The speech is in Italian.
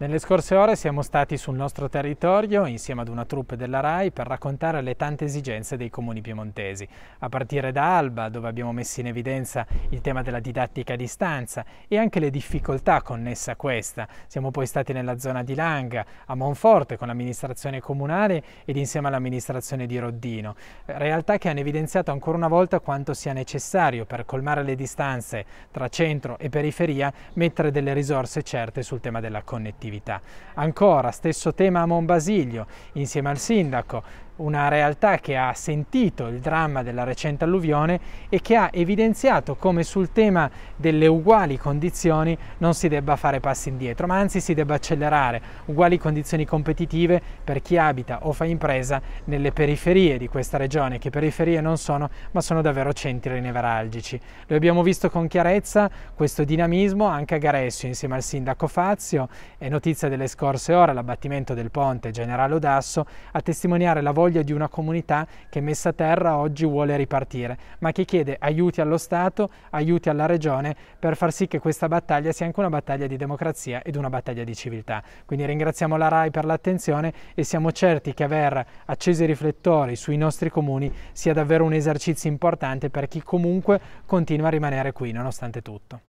Nelle scorse ore siamo stati sul nostro territorio insieme ad una troupe della RAI per raccontare le tante esigenze dei comuni piemontesi, a partire da Alba, dove abbiamo messo in evidenza il tema della didattica a distanza e anche le difficoltà connesse a questa. Siamo poi stati nella zona di Langa, a Monforte con l'amministrazione comunale ed insieme all'amministrazione di Roddino, realtà che hanno evidenziato ancora una volta quanto sia necessario per colmare le distanze tra centro e periferia mettere delle risorse certe sul tema della connettività attività. Ancora, stesso tema a Monbasilio, insieme al sindaco, una realtà che ha sentito il dramma della recente alluvione e che ha evidenziato come sul tema delle uguali condizioni non si debba fare passi indietro, ma anzi si debba accelerare uguali condizioni competitive per chi abita o fa impresa nelle periferie di questa regione, che periferie non sono, ma sono davvero centri nevralgici. Lo abbiamo visto con chiarezza questo dinamismo anche a Garessio insieme al sindaco Fazio, è notizia delle scorse ore l'abbattimento del ponte Generale Odasso a testimoniare la voglia voglia di una comunità che messa a terra oggi vuole ripartire, ma che chiede aiuti allo Stato, aiuti alla Regione per far sì che questa battaglia sia anche una battaglia di democrazia ed una battaglia di civiltà. Quindi ringraziamo la RAI per l'attenzione e siamo certi che aver acceso i riflettori sui nostri comuni sia davvero un esercizio importante per chi comunque continua a rimanere qui nonostante tutto.